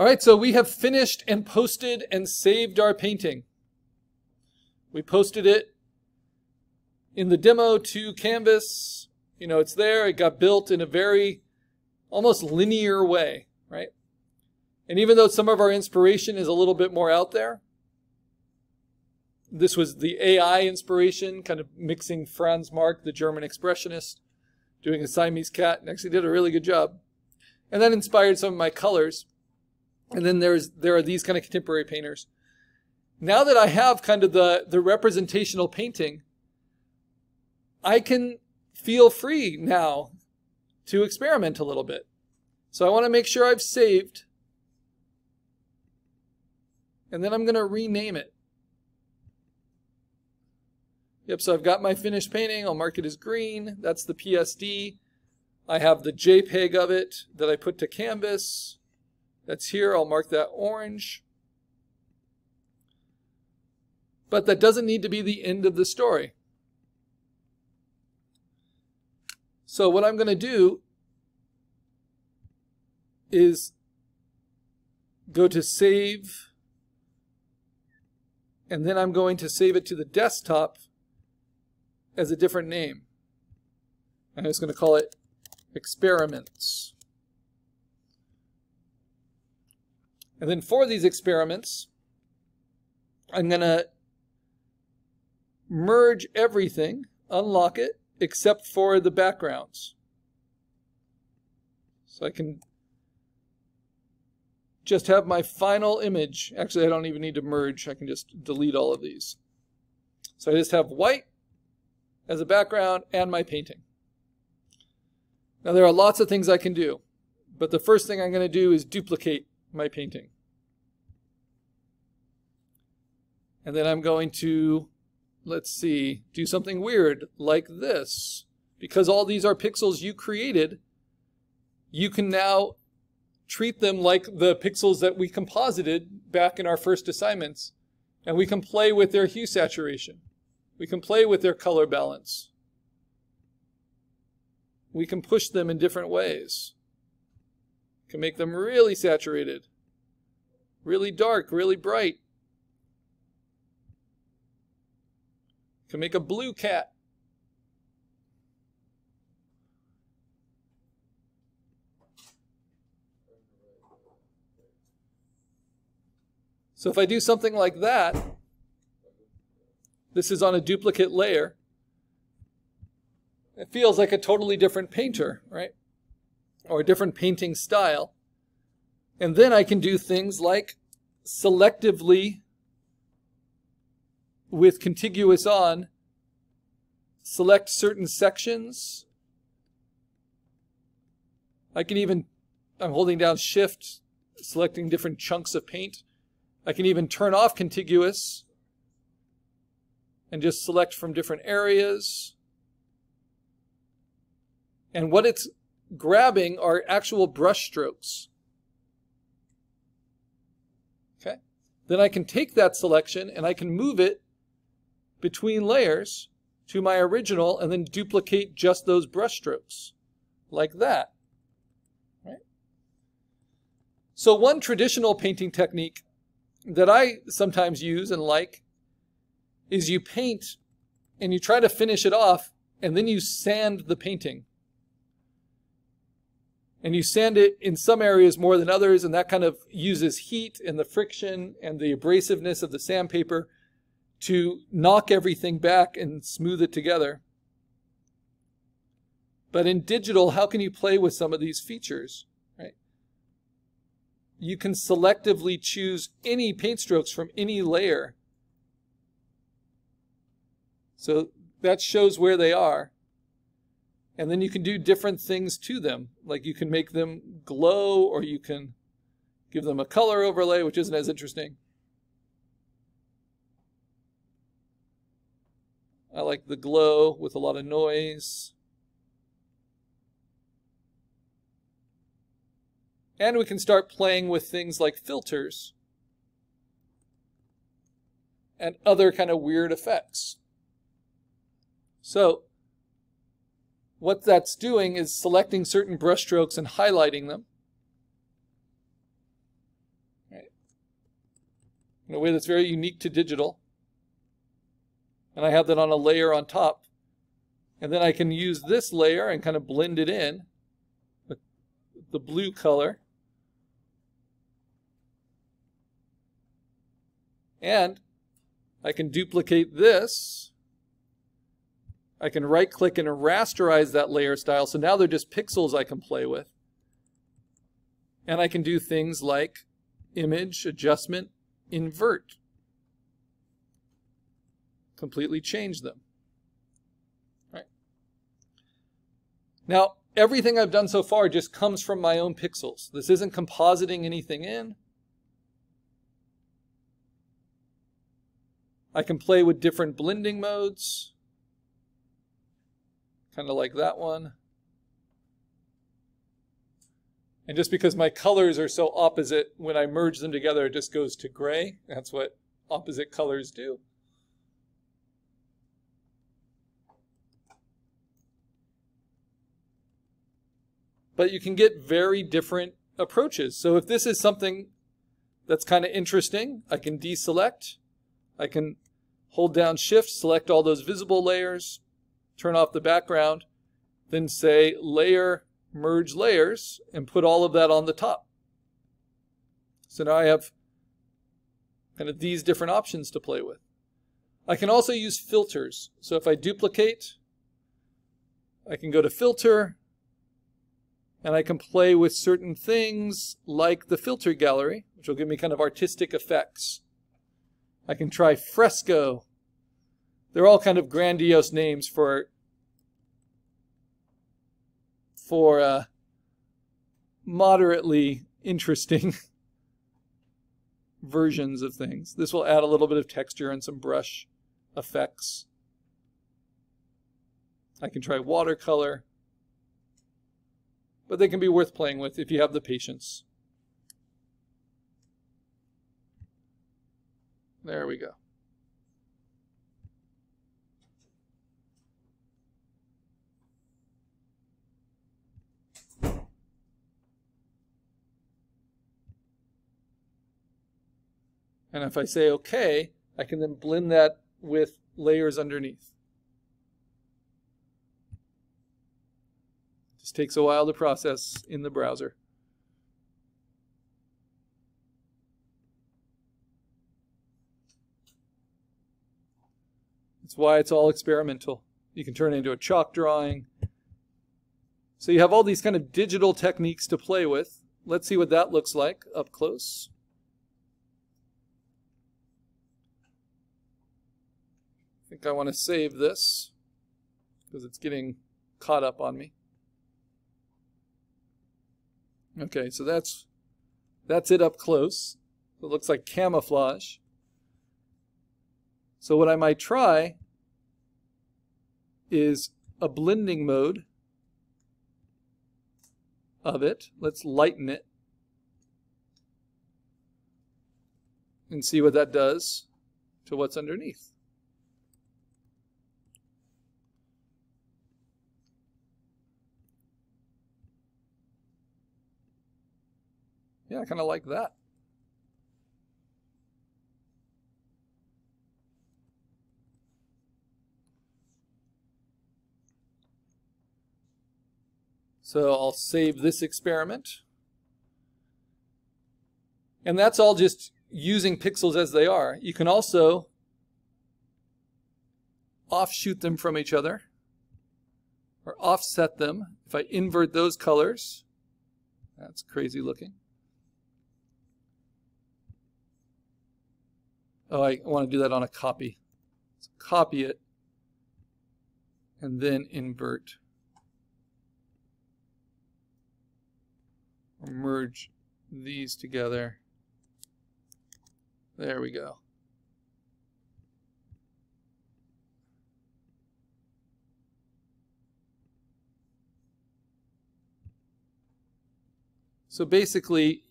All right, so we have finished and posted and saved our painting. We posted it in the demo to Canvas. You know, it's there. It got built in a very almost linear way, right? And even though some of our inspiration is a little bit more out there, this was the AI inspiration, kind of mixing Franz Marc, the German expressionist, doing a Siamese cat, and actually did a really good job. And that inspired some of my colors. And then there's there are these kind of contemporary painters. Now that I have kind of the, the representational painting, I can feel free now to experiment a little bit. So I want to make sure I've saved. And then I'm going to rename it. Yep, so I've got my finished painting. I'll mark it as green. That's the PSD. I have the JPEG of it that I put to Canvas. That's here. I'll mark that orange. But that doesn't need to be the end of the story. So what I'm going to do is go to save, and then I'm going to save it to the desktop as a different name. I'm just going to call it experiments. And then for these experiments, I'm going to merge everything, unlock it, except for the backgrounds. So I can just have my final image. Actually, I don't even need to merge. I can just delete all of these. So I just have white as a background and my painting. Now there are lots of things I can do, but the first thing I'm going to do is duplicate my painting. And then I'm going to, let's see, do something weird like this. Because all these are pixels you created, you can now treat them like the pixels that we composited back in our first assignments. And we can play with their hue saturation. We can play with their color balance. We can push them in different ways. Can make them really saturated, really dark, really bright. Can make a blue cat. So if I do something like that, this is on a duplicate layer. It feels like a totally different painter, right? Or a different painting style. And then I can do things like selectively, with contiguous on, select certain sections. I can even, I'm holding down shift, selecting different chunks of paint. I can even turn off contiguous and just select from different areas. And what it's grabbing are actual brush strokes. Okay? Then I can take that selection and I can move it between layers to my original and then duplicate just those brush strokes like that. Right? So one traditional painting technique that I sometimes use and like is you paint and you try to finish it off and then you sand the painting. And you sand it in some areas more than others, and that kind of uses heat and the friction and the abrasiveness of the sandpaper to knock everything back and smooth it together. But in digital, how can you play with some of these features? Right? You can selectively choose any paint strokes from any layer so that shows where they are. And then you can do different things to them. Like you can make them glow or you can give them a color overlay, which isn't as interesting. I like the glow with a lot of noise. And we can start playing with things like filters and other kind of weird effects. So what that's doing is selecting certain brushstrokes and highlighting them. in a way that's very unique to digital. And I have that on a layer on top. And then I can use this layer and kind of blend it in with the blue color. And I can duplicate this. I can right click and rasterize that layer style. So now they're just pixels I can play with. And I can do things like image adjustment, invert. Completely change them. Right. Now, everything I've done so far just comes from my own pixels. This isn't compositing anything in. I can play with different blending modes, kind of like that one. And just because my colors are so opposite, when I merge them together, it just goes to gray. That's what opposite colors do. But you can get very different approaches. So if this is something that's kind of interesting, I can deselect I can hold down shift, select all those visible layers, turn off the background, then say layer, merge layers, and put all of that on the top. So now I have kind of these different options to play with. I can also use filters. So if I duplicate, I can go to filter, and I can play with certain things like the filter gallery, which will give me kind of artistic effects. I can try fresco. They're all kind of grandiose names for for uh, moderately interesting versions of things. This will add a little bit of texture and some brush effects. I can try watercolor, but they can be worth playing with if you have the patience. There we go. And if I say OK, I can then blend that with layers underneath. Just takes a while to process in the browser. That's why it's all experimental. You can turn it into a chalk drawing. So you have all these kind of digital techniques to play with. Let's see what that looks like up close. Think I want to save this because it's getting caught up on me. Okay, so that's that's it up close. It looks like camouflage. So what I might try is a blending mode of it. Let's lighten it and see what that does to what's underneath. Yeah, I kind of like that. So I'll save this experiment. And that's all just using pixels as they are. You can also offshoot them from each other or offset them. If I invert those colors, that's crazy looking. Oh, I want to do that on a copy. So copy it and then invert. or merge these together. There we go. So basically,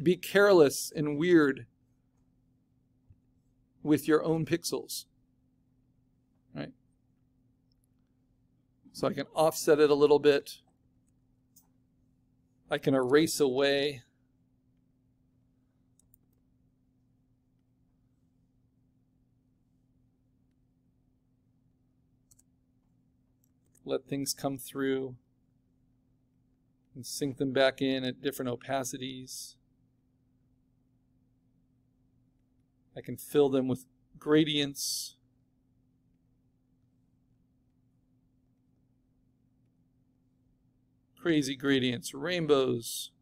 be careless and weird with your own pixels, right? So I can offset it a little bit. I can erase away let things come through and sink them back in at different opacities. I can fill them with gradients. Crazy gradients, rainbows,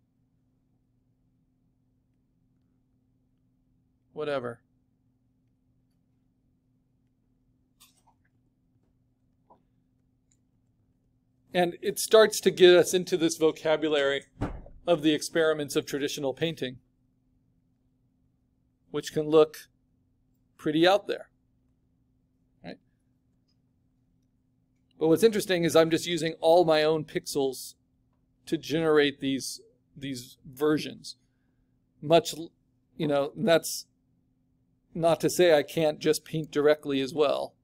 whatever. And it starts to get us into this vocabulary of the experiments of traditional painting, which can look pretty out there. Right? But what's interesting is I'm just using all my own pixels to generate these these versions. Much, you know, that's not to say I can't just paint directly as well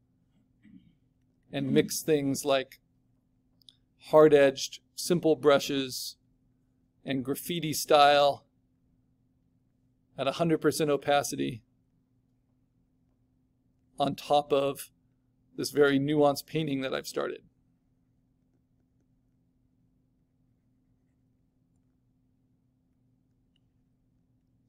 and mm-hmm. mix things like hard-edged, simple brushes and graffiti style at 100% opacity on top of this very nuanced painting that I've started.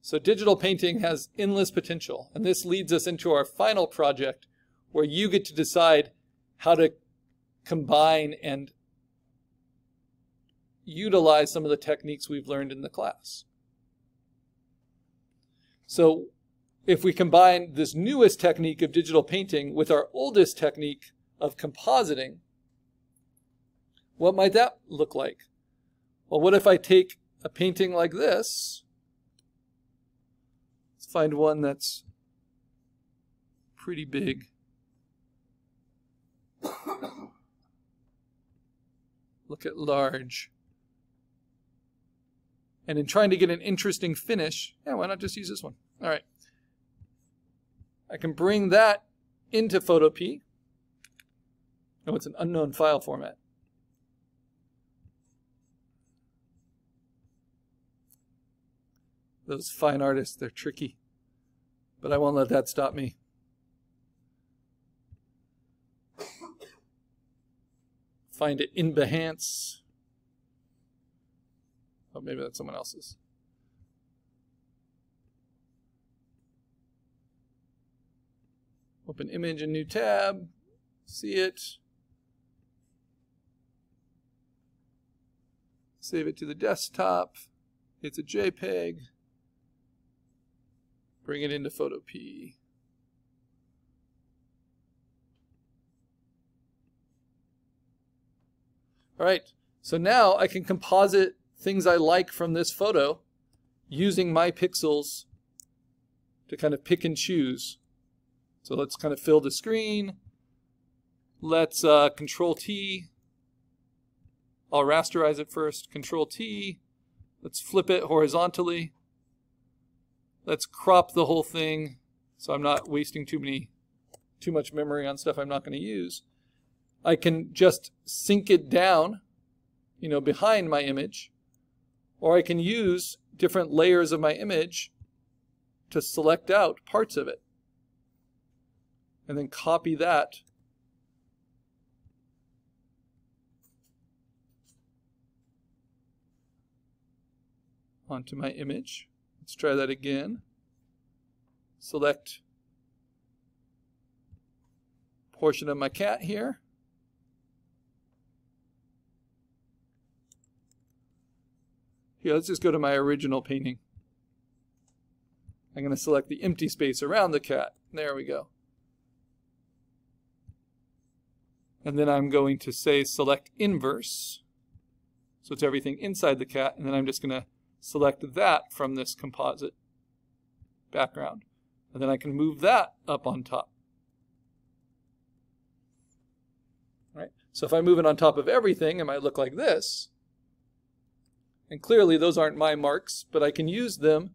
So digital painting has endless potential, and this leads us into our final project where you get to decide how to combine and utilize some of the techniques we've learned in the class. So if we combine this newest technique of digital painting with our oldest technique of compositing, what might that look like? Well, what if I take a painting like this? Let's find one that's pretty big. Look at large. And in trying to get an interesting finish, yeah, why not just use this one? All right. I can bring that into Photopea. Oh, it's an unknown file format. Those fine artists, they're tricky. But I won't let that stop me. Find it in Behance. Oh, maybe that's someone else's. Open image in new tab, see it. Save it to the desktop. It's a JPEG. Bring it into Photopea. All right, so now I can composite things I like from this photo using my pixels to kind of pick and choose. So let's kind of fill the screen. Let's uh, Control T. I'll rasterize it first. Control T. Let's flip it horizontally. Let's crop the whole thing so I'm not wasting too many too much memory on stuff I'm not going to use. I can just sink it down, you know, behind my image or I can use different layers of my image to select out parts of it. And then copy that onto my image. Let's try that again. Select portion of my cat here. Here, let's just go to my original painting. I'm going to select the empty space around the cat. There we go. And then I'm going to say select inverse. So it's everything inside the cat. And then I'm just going to select that from this composite background. And then I can move that up on top. Right. So if I move it on top of everything, it might look like this. And clearly those aren't my marks, but I can use them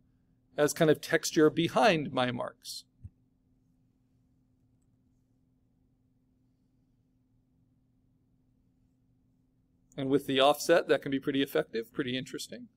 as kind of texture behind my marks. And with the offset, that can be pretty effective, pretty interesting.